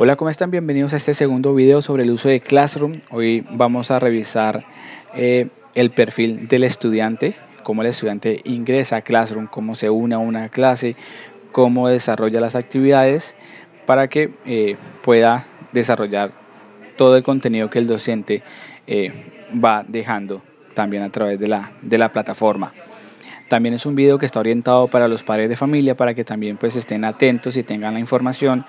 Hola, ¿cómo están? Bienvenidos a este segundo video sobre el uso de Classroom. Hoy vamos a revisar eh, el perfil del estudiante, cómo el estudiante ingresa a Classroom, cómo se une a una clase, cómo desarrolla las actividades para que eh, pueda desarrollar todo el contenido que el docente eh, va dejando también a través de la, de la plataforma. También es un video que está orientado para los padres de familia para que también pues estén atentos y tengan la información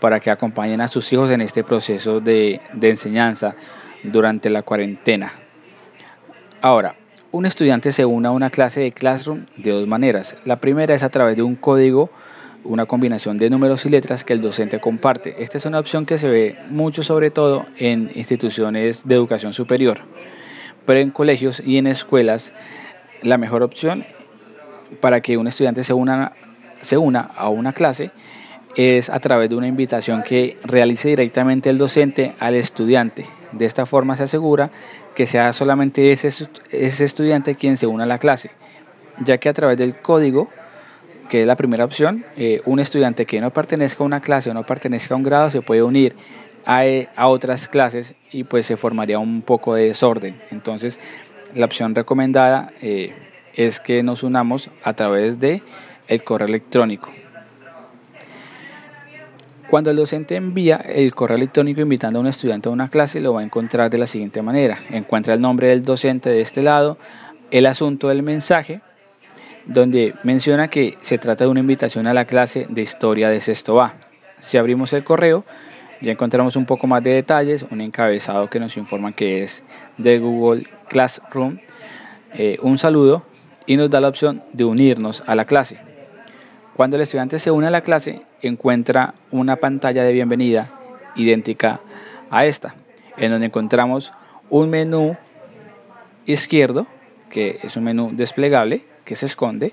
para que acompañen a sus hijos en este proceso de, enseñanza durante la cuarentena. Ahora, un estudiante se une a una clase de Classroom de dos maneras. La primera es a través de un código, una combinación de números y letras que el docente comparte. Esta es una opción que se ve mucho sobre todo en instituciones de educación superior, pero en colegios y en escuelas la mejor opción para que un estudiante se una, se una a una clase es a través de una invitación que realice directamente el docente al estudiante. De esta forma se asegura que sea solamente ese, ese estudiante quien se una a la clase, ya que a través del código, que es la primera opción, eh, un estudiante que no pertenezca a una clase o no pertenezca a un grado se puede unir a, eh, a otras clases y pues se formaría un poco de desorden. Entonces, la opción recomendada eh, es que nos unamos a través de el correo electrónico. Cuando el docente envía el correo electrónico invitando a un estudiante a una clase, lo va a encontrar de la siguiente manera. Encuentra el nombre del docente de este lado, el asunto del mensaje, donde menciona que se trata de una invitación a la clase de historia de sexto A. Si abrimos el correo, ya encontramos un poco más de detalles, un encabezado que nos informa que es de Google Classroom, eh, un saludo y nos da la opción de unirnos a la clase. Cuando el estudiante se une a la clase, encuentra una pantalla de bienvenida idéntica a esta, en donde encontramos un menú izquierdo, que es un menú desplegable, que se esconde,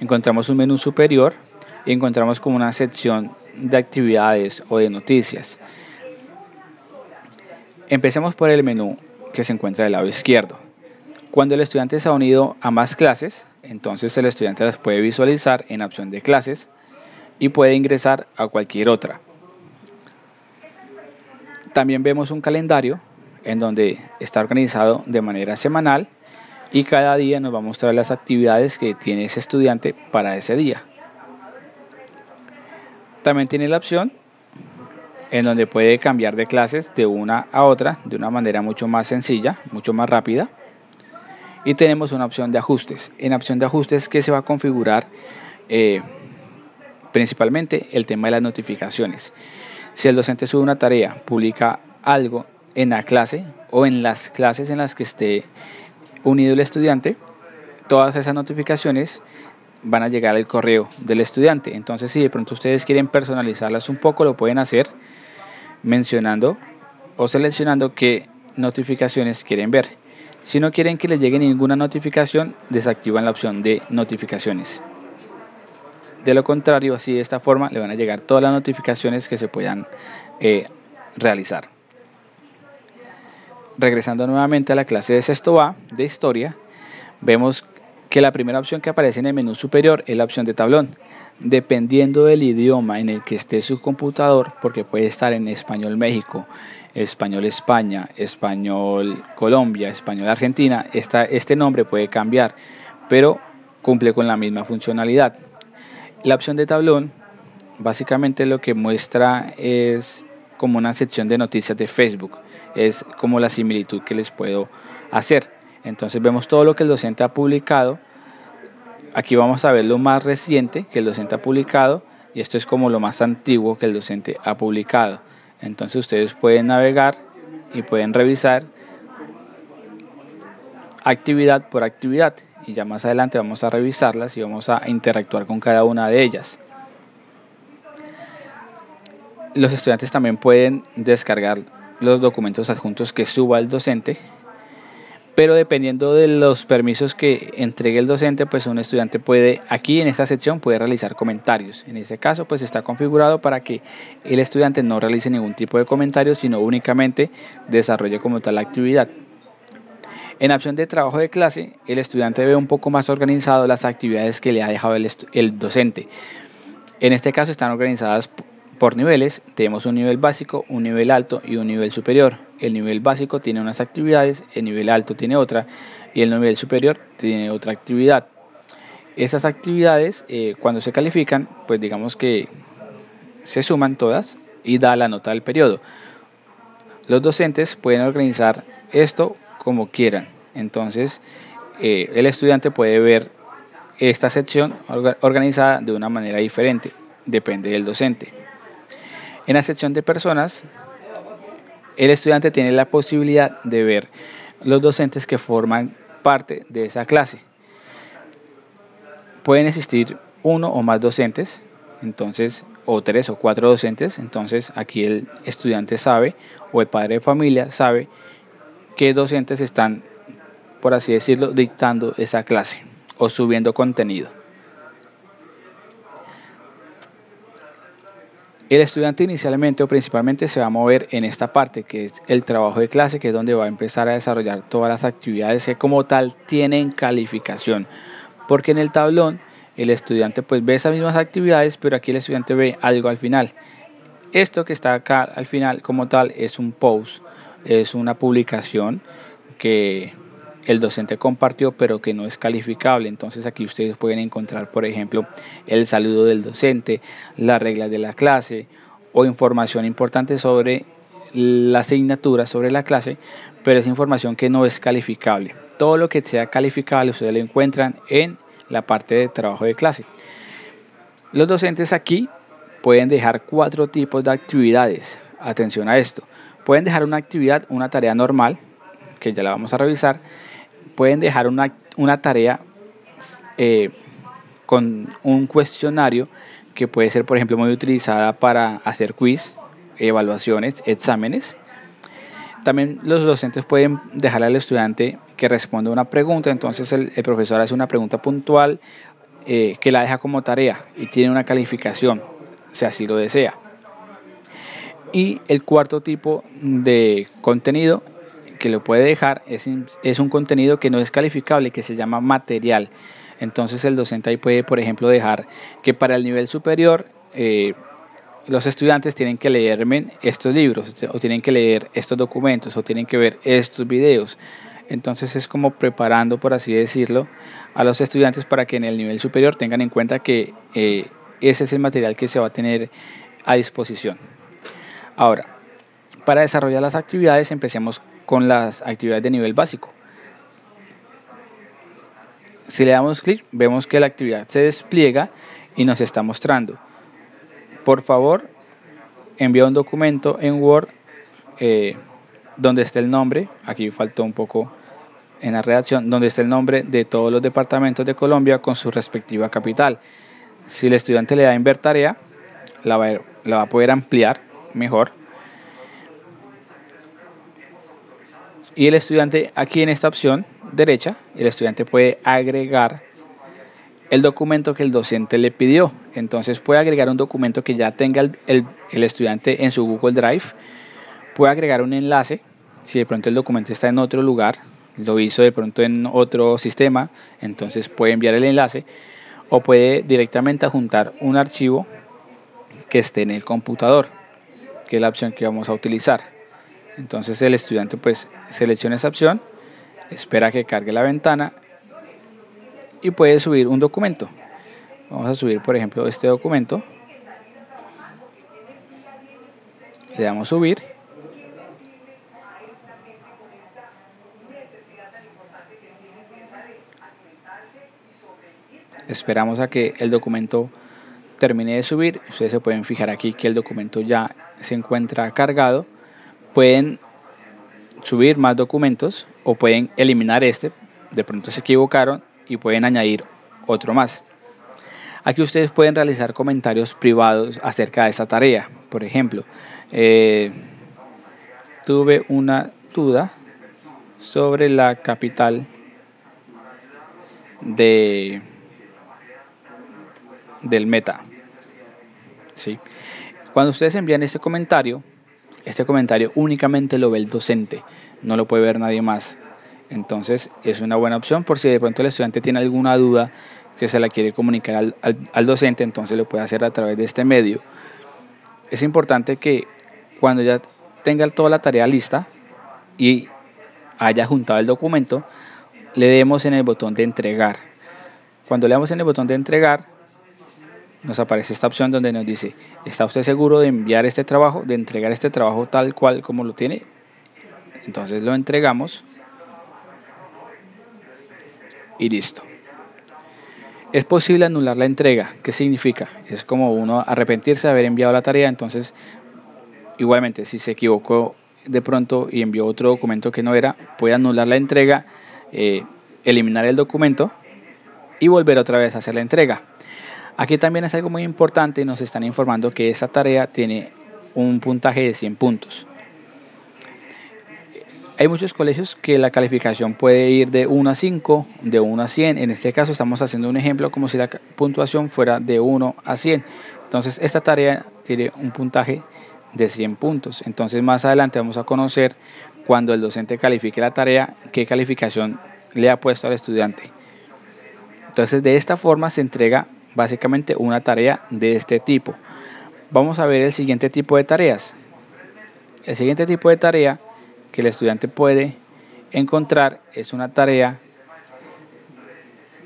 encontramos un menú superior y encontramos como una sección de actividades o de noticias. Empecemos por el menú que se encuentra del lado izquierdo. Cuando el estudiante se ha unido a más clases, entonces el estudiante las puede visualizar en opción de clases y puede ingresar a cualquier otra. También vemos un calendario en donde está organizado de manera semanal y cada día nos va a mostrar las actividades que tiene ese estudiante para ese día. También tiene la opción en donde puede cambiar de clases de una a otra de una manera mucho más sencilla, mucho más rápida y tenemos una opción de ajustes. En opción de ajustes que se va a configurar eh, principalmente el tema de las notificaciones. Si el docente sube una tarea, publica algo en la clase o en las clases en las que esté unido el estudiante, todas esas notificaciones van a llegar al correo del estudiante. Entonces, si de pronto ustedes quieren personalizarlas un poco, lo pueden hacer mencionando o seleccionando qué notificaciones quieren ver. Si no quieren que les llegue ninguna notificación, desactivan la opción de notificaciones. De lo contrario, así de esta forma le van a llegar todas las notificaciones que se puedan eh, realizar. Regresando nuevamente a la clase de sexto A de historia, vemos que la primera opción que aparece en el menú superior es la opción de tablón. Dependiendo del idioma en el que esté su computador, porque puede estar en español México, español España, español Colombia, español Argentina, este nombre puede cambiar, pero cumple con la misma funcionalidad. La opción de tablón básicamente lo que muestra es como una sección de noticias de Facebook, es como la similitud que les puedo hacer. Entonces vemos todo lo que el docente ha publicado. Aquí vamos a ver lo más reciente que el docente ha publicado y esto es como lo más antiguo que el docente ha publicado. Entonces ustedes pueden navegar y pueden revisar actividad por actividad y ya más adelante vamos a revisarlas y vamos a interactuar con cada una de ellas. Los estudiantes también pueden descargar los documentos adjuntos que suba el docente pero dependiendo de los permisos que entregue el docente, pues un estudiante puede, aquí en esta sección, puede realizar comentarios. En ese caso, pues está configurado para que el estudiante no realice ningún tipo de comentarios, sino únicamente desarrolle como tal la actividad. En opción de trabajo de clase, el estudiante ve un poco más organizado las actividades que le ha dejado el, el docente. En este caso están organizadas por niveles, tenemos un nivel básico, un nivel alto y un nivel superior. El nivel básico tiene unas actividades, el nivel alto tiene otra y el nivel superior tiene otra actividad. Esas actividades, eh, cuando se califican, pues digamos que se suman todas y da la nota del periodo. Los docentes pueden organizar esto como quieran. Entonces, eh, el estudiante puede ver esta sección organizada de una manera diferente, depende del docente. En la sección de personas, el estudiante tiene la posibilidad de ver los docentes que forman parte de esa clase. Pueden existir uno o más docentes, entonces, o tres o cuatro docentes, entonces aquí el estudiante sabe o el padre de familia sabe qué docentes están, por así decirlo, dictando esa clase o subiendo contenido. El estudiante inicialmente o principalmente se va a mover en esta parte que es el trabajo de clase, que es donde va a empezar a desarrollar todas las actividades que como tal tienen calificación. Porque en el tablón el estudiante pues ve esas mismas actividades, pero aquí el estudiante ve algo al final. Esto que está acá al final como tal es un post, es una publicación que el docente compartió pero que no es calificable. Entonces aquí ustedes pueden encontrar, por ejemplo, el saludo del docente, las reglas de la clase o información importante sobre la asignatura, sobre la clase, pero es información que no es calificable. Todo lo que sea calificable ustedes lo encuentran en la parte de trabajo de clase. Los docentes aquí pueden dejar cuatro tipos de actividades. Atención a esto. Pueden dejar una actividad, una tarea normal, que ya la vamos a revisar, pueden dejar una, una tarea eh, con un cuestionario que puede ser, por ejemplo, muy utilizada para hacer quiz, evaluaciones, exámenes. También los docentes pueden dejarle al estudiante que responda una pregunta, entonces el, profesor hace una pregunta puntual eh, que la deja como tarea y tiene una calificación, si así lo desea. Y el cuarto tipo de contenido que lo puede dejar es, es un contenido que no es calificable, que se llama material. Entonces el docente ahí puede, por ejemplo, dejar que para el nivel superior eh, los estudiantes tienen que leerme estos libros, o tienen que leer estos documentos, o tienen que ver estos videos. Entonces es como preparando, por así decirlo, a los estudiantes para que en el nivel superior tengan en cuenta que eh, ese es el material que se va a tener a disposición. Ahora, para desarrollar las actividades empecemos con las actividades de nivel básico. Si le damos clic, vemos que la actividad se despliega y nos está mostrando. Por favor, envía un documento en Word eh, donde esté el nombre, aquí faltó un poco en la redacción, donde esté el nombre de todos los departamentos de Colombia con su respectiva capital. Si el estudiante le da la la va a poder ampliar mejor Y el estudiante aquí en esta opción derecha, el estudiante puede agregar el documento que el docente le pidió. Entonces puede agregar un documento que ya tenga el, estudiante en su Google Drive. Puede agregar un enlace si de pronto el documento está en otro lugar, lo hizo de pronto en otro sistema, entonces puede enviar el enlace o puede directamente adjuntar un archivo que esté en el computador, que es la opción que vamos a utilizar. Entonces el estudiante pues selecciona esa opción, espera que cargue la ventana y puede subir un documento. Vamos a subir por ejemplo este documento. Le damos subir. Esperamos a que el documento termine de subir. Ustedes se pueden fijar aquí que el documento ya se encuentra cargado pueden subir más documentos o pueden eliminar este, de pronto se equivocaron y pueden añadir otro más. Aquí ustedes pueden realizar comentarios privados acerca de esa tarea. Por ejemplo, eh, tuve una duda sobre la capital de del meta. ¿Sí? Cuando ustedes envían este comentario, este comentario únicamente lo ve el docente, no lo puede ver nadie más. Entonces es una buena opción por si de pronto el estudiante tiene alguna duda que se la quiere comunicar al, docente, entonces lo puede hacer a través de este medio. es importante que cuando ya tenga toda la tarea lista y haya juntado el documento, le demos en el botón de entregar. Cuando le damos en el botón de entregar, nos aparece esta opción donde nos dice, ¿está usted seguro de enviar este trabajo, de entregar este trabajo tal cual como lo tiene? Entonces lo entregamos y listo. Es posible anular la entrega. ¿Qué significa? Es como uno arrepentirse de haber enviado la tarea, entonces igualmente si se equivocó de pronto y envió otro documento que no era, puede anular la entrega, eh, eliminar el documento y volver otra vez a hacer la entrega. Aquí también es algo muy importante, nos están informando que esta tarea tiene un puntaje de 100 puntos. Hay muchos colegios que la calificación puede ir de 1 a 5, de 1 a 100. En este caso estamos haciendo un ejemplo como si la puntuación fuera de 1 a 100. Entonces esta tarea tiene un puntaje de 100 puntos. Entonces más adelante vamos a conocer cuando el docente califique la tarea, qué calificación le ha puesto al estudiante. Entonces de esta forma se entrega básicamente una tarea de este tipo. Vamos a ver el siguiente tipo de tareas. El siguiente tipo de tarea que el estudiante puede encontrar es una tarea,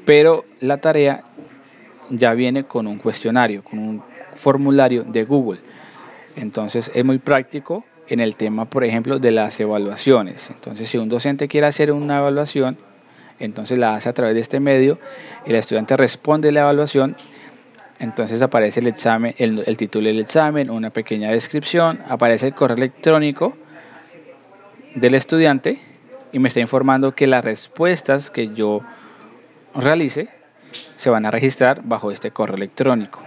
pero la tarea ya viene con un cuestionario, con un formulario de Google. Entonces es muy práctico en el tema, por ejemplo, de las evaluaciones. Entonces, si un docente quiere hacer una evaluación, entonces la hace a través de este medio, el estudiante responde la evaluación, entonces aparece el examen, el, título del examen, una pequeña descripción, aparece el correo electrónico del estudiante y me está informando que las respuestas que yo realice se van a registrar bajo este correo electrónico.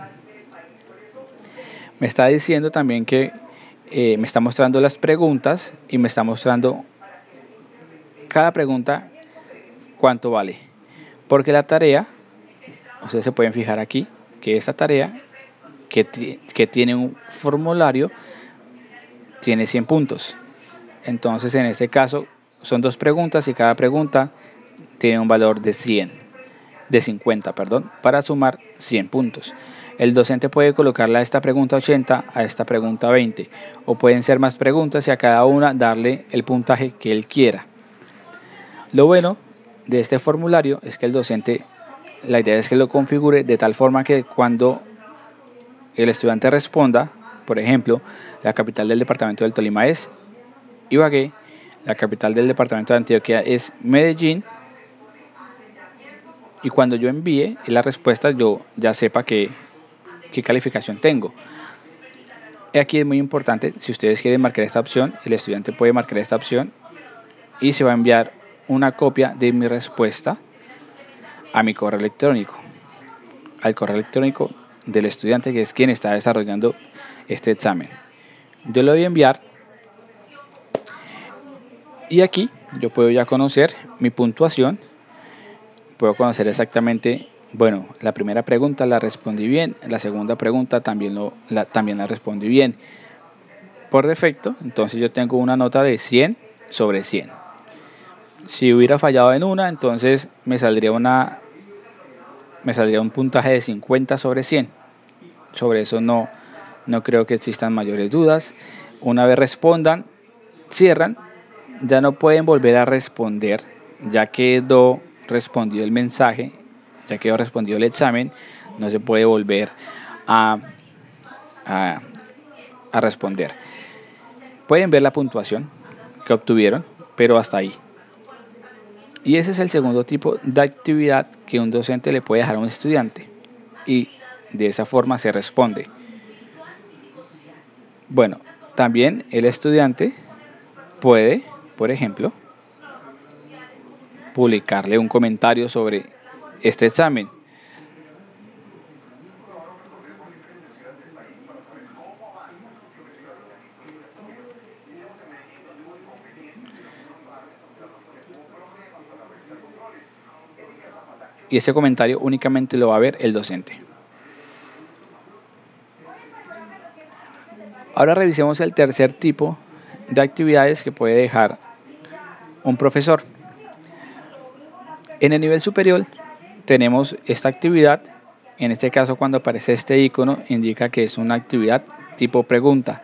Me está diciendo también que eh, me está mostrando las preguntas y me está mostrando cada pregunta cuánto vale. Porque la tarea, ustedes se pueden fijar aquí, que esta tarea que, que tiene un formulario tiene 100 puntos. Entonces en este caso son dos preguntas y cada pregunta tiene un valor de 100, de 50, perdón, para sumar 100 puntos. El docente puede colocarle a esta pregunta 80, a esta pregunta 20, o pueden ser más preguntas y a cada una darle el puntaje que él quiera. Lo bueno de este formulario es que el docente, la idea es que lo configure de tal forma que cuando el estudiante responda, por ejemplo, la capital del departamento del Tolima es Ibagué, la capital del departamento de Antioquia es Medellín, y cuando yo envíe la respuesta yo ya sepa que qué calificación tengo. Aquí es muy importante, si ustedes quieren marcar esta opción, el estudiante puede marcar esta opción y se va a enviar una copia de mi respuesta a mi correo electrónico, al correo electrónico del estudiante que es quien está desarrollando este examen. Yo le voy a enviar y aquí yo puedo ya conocer mi puntuación, puedo conocer exactamente bueno, la primera pregunta la respondí bien, la segunda pregunta también, lo, la, también la respondí bien. Por defecto, entonces yo tengo una nota de 100 sobre 100. Si hubiera fallado en una, entonces me saldría una me saldría un puntaje de 50 sobre 100. Sobre eso no no creo que existan mayores dudas. Una vez respondan, cierran, ya no pueden volver a responder, ya quedó respondió el mensaje ya que respondido el examen, no se puede volver a, a, a responder. Pueden ver la puntuación que obtuvieron, pero hasta ahí. Y ese es el segundo tipo de actividad que un docente le puede dejar a un estudiante. Y de esa forma se responde. Bueno, también el estudiante puede, por ejemplo, publicarle un comentario sobre este examen. Y ese comentario únicamente lo va a ver el docente. Ahora revisemos el tercer tipo de actividades que puede dejar un profesor. En el nivel superior tenemos esta actividad. En este caso, cuando aparece este icono, indica que es una actividad tipo pregunta.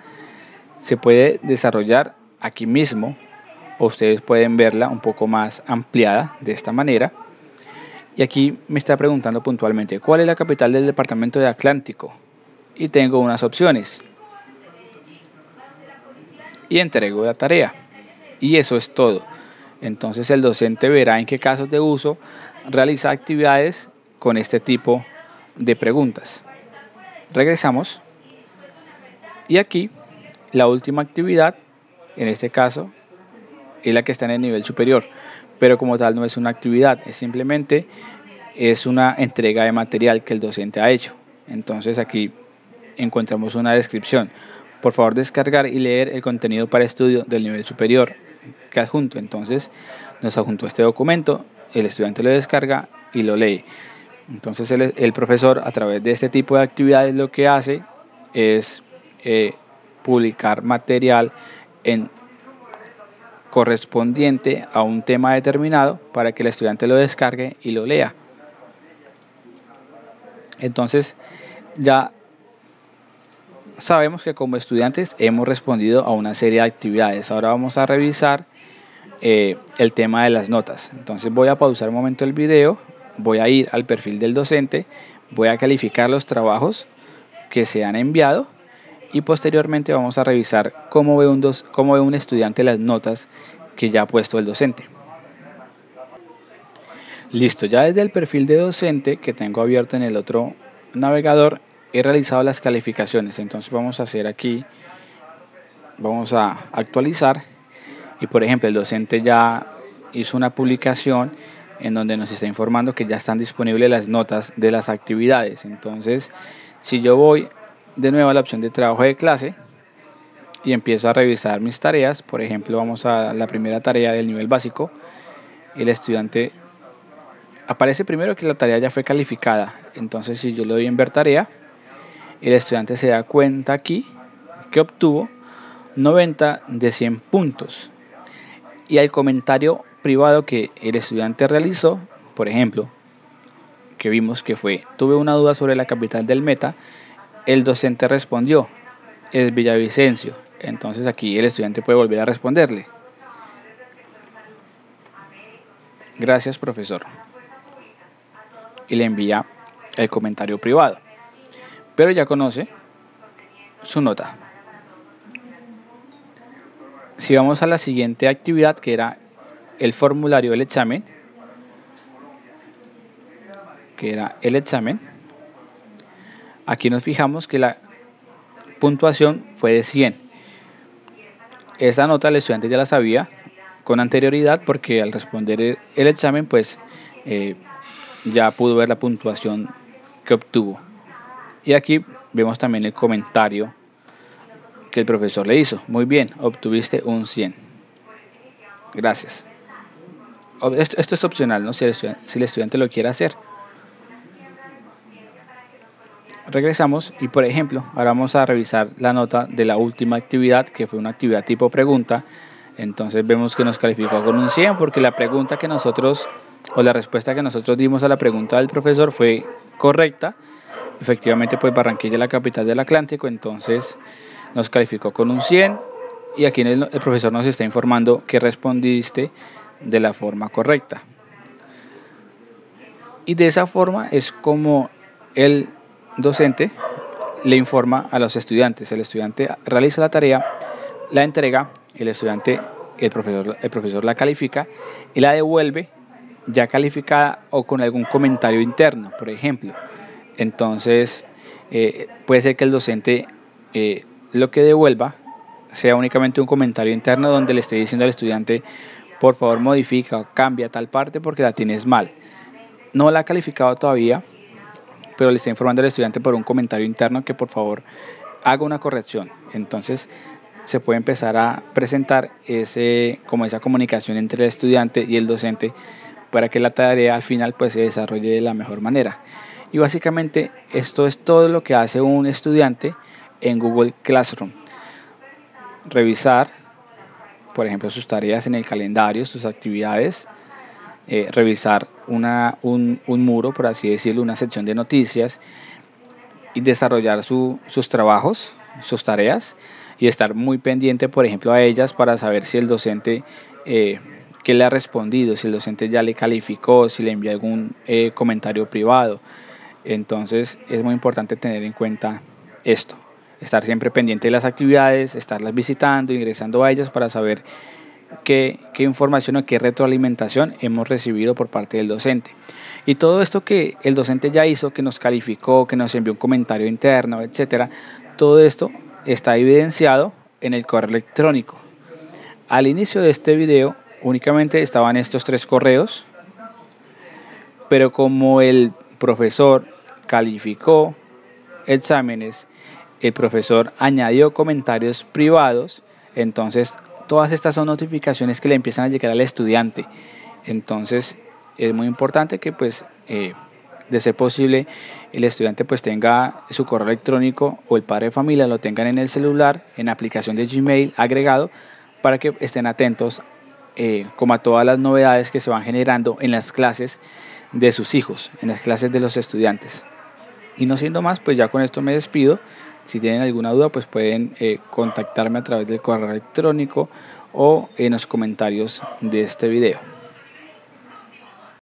Se puede desarrollar aquí mismo ustedes pueden verla un poco más ampliada de esta manera. Y aquí me está preguntando puntualmente, ¿cuál es la capital del departamento de Atlántico? Y tengo unas opciones. Y entrego la tarea. Y eso es todo. Entonces el docente verá en qué casos de uso realiza actividades con este tipo de preguntas. Regresamos. Y aquí la última actividad, en este caso, es la que está en el nivel superior. Pero como tal no es una actividad, es simplemente es una entrega de material que el docente ha hecho. Entonces aquí encontramos una descripción. Por favor descargar y leer el contenido para estudio del nivel superior que adjunto. Entonces nos adjunto este documento, el estudiante lo descarga y lo lee. Entonces el, profesor a través de este tipo de actividades lo que hace es eh, publicar material en correspondiente a un tema determinado para que el estudiante lo descargue y lo lea. Entonces ya sabemos que como estudiantes hemos respondido a una serie de actividades. Ahora vamos a revisar eh, el tema de las notas. Entonces voy a pausar un momento el video, voy a ir al perfil del docente, voy a calificar los trabajos que se han enviado y posteriormente vamos a revisar cómo ve un, cómo ve un estudiante las notas que ya ha puesto el docente. Listo, ya desde el perfil de docente que tengo abierto en el otro navegador he realizado las calificaciones. Entonces vamos a hacer aquí, vamos a actualizar y por ejemplo el docente ya hizo una publicación en donde nos está informando que ya están disponibles las notas de las actividades. Entonces si yo voy de nuevo a la opción de trabajo de clase y empiezo a revisar mis tareas, por ejemplo vamos a la primera tarea del nivel básico, el estudiante aparece primero que la tarea ya fue calificada. Entonces si yo le doy en ver tarea, el estudiante se da cuenta aquí que obtuvo 90 de 100 puntos. Y al comentario privado que el estudiante realizó, por ejemplo, que vimos que fue, tuve una duda sobre la capital del meta, el docente respondió, es Villavicencio. Entonces aquí el estudiante puede volver a responderle. Gracias, profesor. Y le envía el comentario privado pero ya conoce su nota. Si vamos a la siguiente actividad, que era el formulario del examen, que era el examen, aquí nos fijamos que la puntuación fue de 100. Esta nota el estudiante ya la sabía con anterioridad porque al responder el examen pues eh, ya pudo ver la puntuación que obtuvo. Y aquí vemos también el comentario que el profesor le hizo. Muy bien, obtuviste un 100. Gracias. Esto, es opcional, ¿no? Si el, si el estudiante lo quiere hacer. Regresamos y por ejemplo, ahora vamos a revisar la nota de la última actividad, que fue una actividad tipo pregunta. Entonces vemos que nos calificó con un 100 porque la pregunta que nosotros, o la respuesta que nosotros dimos a la pregunta del profesor fue correcta Efectivamente, pues Barranquilla es la capital del Atlántico, entonces nos calificó con un 100 y aquí el, el profesor nos está informando que respondiste de la forma correcta. Y de esa forma es como el docente le informa a los estudiantes. El estudiante realiza la tarea, la entrega, el estudiante, el profesor, el profesor la califica y la devuelve ya calificada o con algún comentario interno, por ejemplo. Entonces, eh, puede ser que el docente eh, lo que devuelva sea únicamente un comentario interno donde le esté diciendo al estudiante, por favor modifica o cambia tal parte porque la tienes mal. No la ha calificado todavía, pero le está informando al estudiante por un comentario interno que por favor haga una corrección. Entonces se puede empezar a presentar ese, como esa comunicación entre el estudiante y el docente para que la tarea al final pues se desarrolle de la mejor manera. Y básicamente esto es todo lo que hace un estudiante en Google Classroom. Revisar, por ejemplo, sus tareas en el calendario, sus actividades, eh, revisar una, un, muro, por así decirlo, una sección de noticias y desarrollar sus trabajos sus tareas y estar muy pendiente, por ejemplo, a ellas para saber si el docente, eh, qué le ha respondido, si el docente ya le calificó, si le envió algún eh, comentario privado. Entonces es muy importante tener en cuenta esto, estar siempre pendiente de las actividades, estarlas visitando, ingresando a ellas para saber qué, información o qué retroalimentación hemos recibido por parte del docente. Y todo esto que el docente ya hizo, que nos calificó, que nos envió un comentario interno, etcétera, todo esto está evidenciado en el correo electrónico. Al inicio de este video únicamente estaban estos tres correos, pero como el profesor calificó exámenes, el profesor añadió comentarios privados, entonces todas estas son notificaciones que le empiezan a llegar al estudiante. Entonces es muy importante que pues eh, de ser posible el estudiante pues tenga su correo electrónico o el padre de familia lo tengan en el celular, en aplicación de Gmail agregado, para que estén atentos eh, como a todas las novedades que se van generando en las clases de sus hijos, en las clases de los estudiantes. Y no siendo más, pues ya con esto me despido. Si tienen alguna duda, pues pueden eh, contactarme a través del correo electrónico o en los comentarios de este video.